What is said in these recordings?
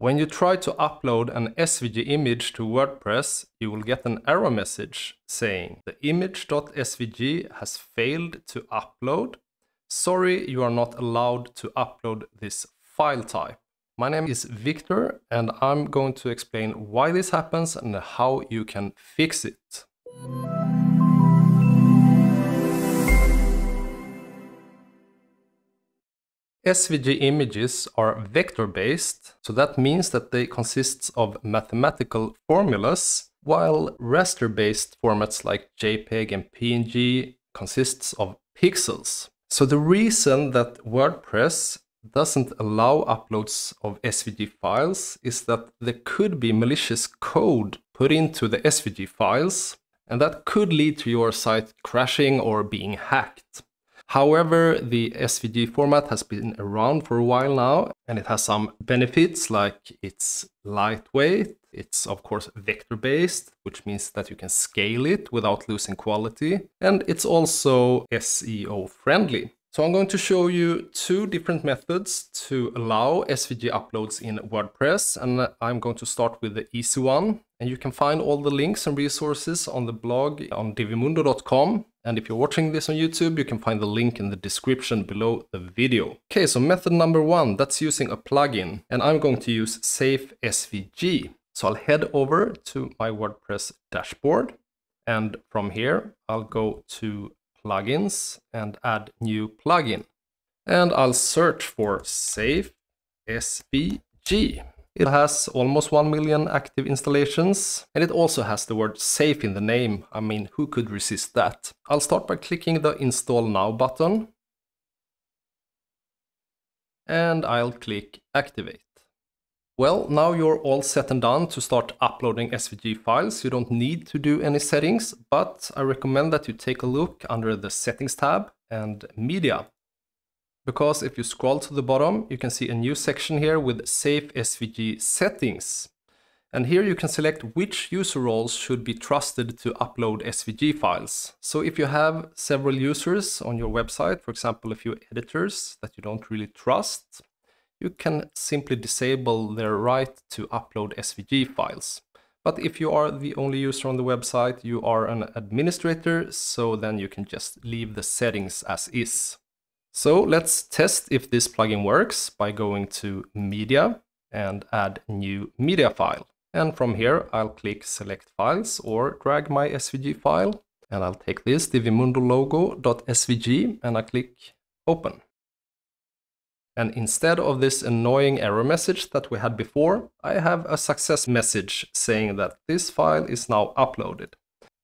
When you try to upload an SVG image to WordPress, you will get an error message saying the image.svg has failed to upload. Sorry, you are not allowed to upload this file type. My name is Victor and I'm going to explain why this happens and how you can fix it. SVG images are vector-based, so that means that they consist of mathematical formulas, while raster-based formats like JPEG and PNG consists of pixels. So the reason that WordPress doesn't allow uploads of SVG files is that there could be malicious code put into the SVG files, and that could lead to your site crashing or being hacked. However, the SVG format has been around for a while now, and it has some benefits like it's lightweight, it's of course vector based, which means that you can scale it without losing quality, and it's also SEO friendly. So I'm going to show you two different methods to allow SVG uploads in WordPress, and I'm going to start with the easy one. And you can find all the links and resources on the blog on divimundo.com. And if you're watching this on YouTube, you can find the link in the description below the video. Okay, so method number one, that's using a plugin. And I'm going to use Safe SVG. So I'll head over to my WordPress dashboard. And from here, I'll go to plugins and add new plugin. And I'll search for Safe SVG. It has almost 1 million active installations and it also has the word safe in the name. I mean, who could resist that? I'll start by clicking the install now button and I'll click activate. Well, now you're all set and done to start uploading SVG files. You don't need to do any settings, but I recommend that you take a look under the settings tab and media because if you scroll to the bottom, you can see a new section here with Safe SVG settings. And here you can select which user roles should be trusted to upload SVG files. So if you have several users on your website, for example, a few editors that you don't really trust, you can simply disable their right to upload SVG files. But if you are the only user on the website, you are an administrator, so then you can just leave the settings as is. So let's test if this plugin works by going to media and add new media file. And from here, I'll click select files or drag my SVG file. And I'll take this divimundo logo.svg and I click open. And instead of this annoying error message that we had before, I have a success message saying that this file is now uploaded.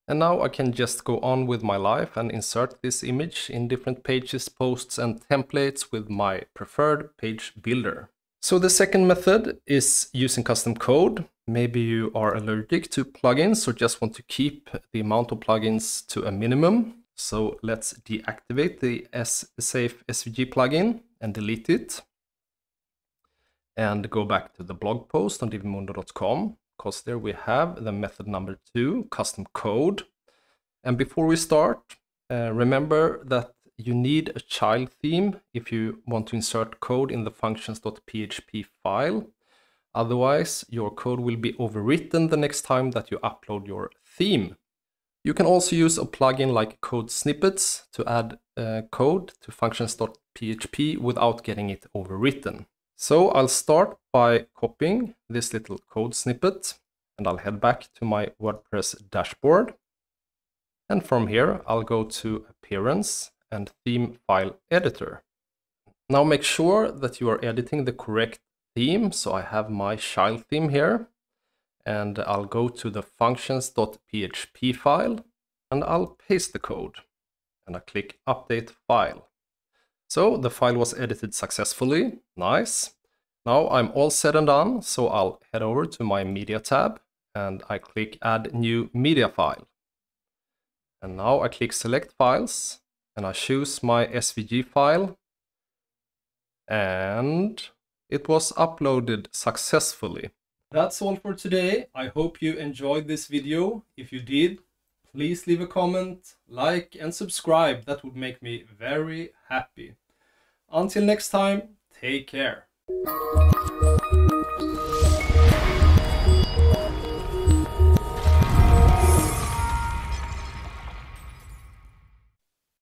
And now I can just go on with my life and insert this image in different pages, posts and templates with my preferred page builder. So the second method is using custom code. Maybe you are allergic to plugins or just want to keep the amount of plugins to a minimum. So let's deactivate the Safe SVG plugin and delete it. And go back to the blog post on divimundo.com because there we have the method number two, custom code. And before we start, uh, remember that you need a child theme if you want to insert code in the functions.php file. Otherwise, your code will be overwritten the next time that you upload your theme. You can also use a plugin like Code Snippets to add uh, code to functions.php without getting it overwritten. So I'll start by copying this little code snippet and I'll head back to my WordPress dashboard. And from here, I'll go to Appearance and Theme File Editor. Now make sure that you are editing the correct theme. So I have my child theme here and I'll go to the functions.php file and I'll paste the code and I click Update File. So the file was edited successfully, nice. Now I'm all said and done, so I'll head over to my media tab and I click add new media file. And now I click select files and I choose my SVG file and it was uploaded successfully. That's all for today. I hope you enjoyed this video. If you did, please leave a comment, like and subscribe. That would make me very happy. Until next time, take care.